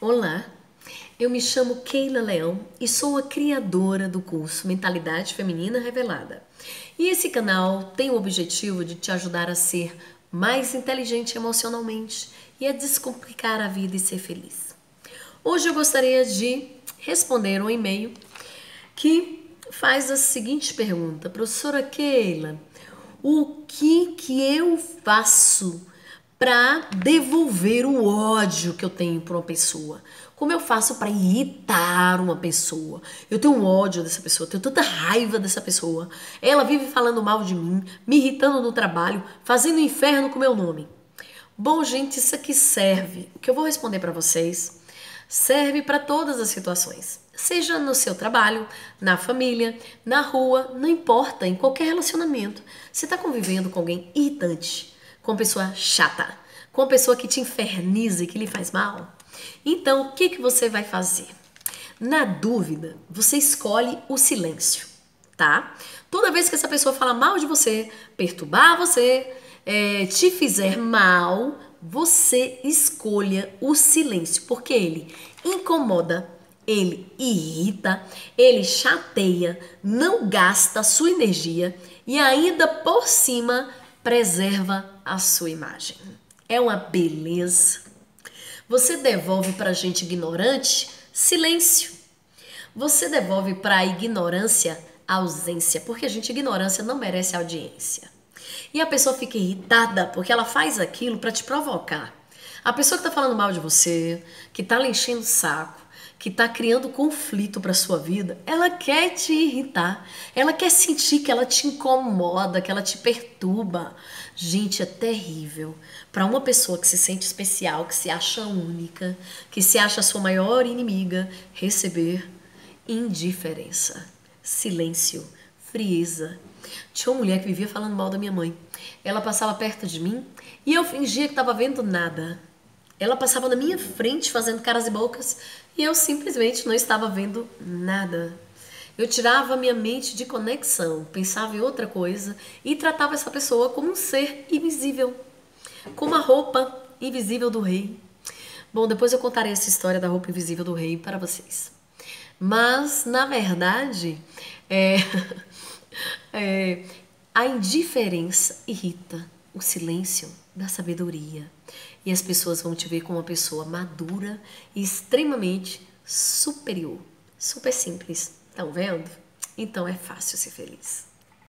Olá, eu me chamo Keila Leão e sou a criadora do curso Mentalidade Feminina Revelada. E esse canal tem o objetivo de te ajudar a ser mais inteligente emocionalmente e a descomplicar a vida e ser feliz. Hoje eu gostaria de responder um e-mail que faz a seguinte pergunta: Professora Keila, o que que eu faço para devolver o ódio que eu tenho por uma pessoa? Como eu faço para irritar uma pessoa? Eu tenho ódio dessa pessoa, tenho tanta raiva dessa pessoa. Ela vive falando mal de mim, me irritando no trabalho, fazendo inferno com meu nome. Bom, gente, isso aqui serve. O que eu vou responder para vocês serve para todas as situações. Seja no seu trabalho, na família, na rua, não importa, em qualquer relacionamento. Você está convivendo com alguém irritante, com pessoa chata, com pessoa que te inferniza e que lhe faz mal? Então, o que, que você vai fazer? Na dúvida, você escolhe o silêncio, tá? Toda vez que essa pessoa fala mal de você, perturbar você, é, te fizer mal, você escolha o silêncio, porque ele incomoda, ele irrita, ele chateia, não gasta sua energia e ainda por cima preserva a sua imagem. É uma beleza. Você devolve para a gente ignorante silêncio. Você devolve para a ignorância ausência, porque a gente ignorância não merece audiência. E a pessoa fica irritada porque ela faz aquilo para te provocar. A pessoa que está falando mal de você, que está lhe enchendo o saco, que está criando conflito para sua vida, ela quer te irritar. Ela quer sentir que ela te incomoda, que ela te perturba. Gente, é terrível para uma pessoa que se sente especial, que se acha única, que se acha sua maior inimiga, receber indiferença, silêncio, frieza. Tinha uma mulher que vivia falando mal da minha mãe. Ela passava perto de mim e eu fingia que estava vendo nada. Ela passava na minha frente fazendo caras e bocas e eu simplesmente não estava vendo nada. Eu tirava minha mente de conexão, pensava em outra coisa e tratava essa pessoa como um ser invisível, como a roupa invisível do rei. Bom, depois eu contarei essa história da roupa invisível do rei para vocês. Mas, na verdade, é, é, a indiferença irrita, o silêncio da sabedoria. E as pessoas vão te ver como uma pessoa madura e extremamente superior. Super simples. Estão vendo? Então é fácil ser feliz.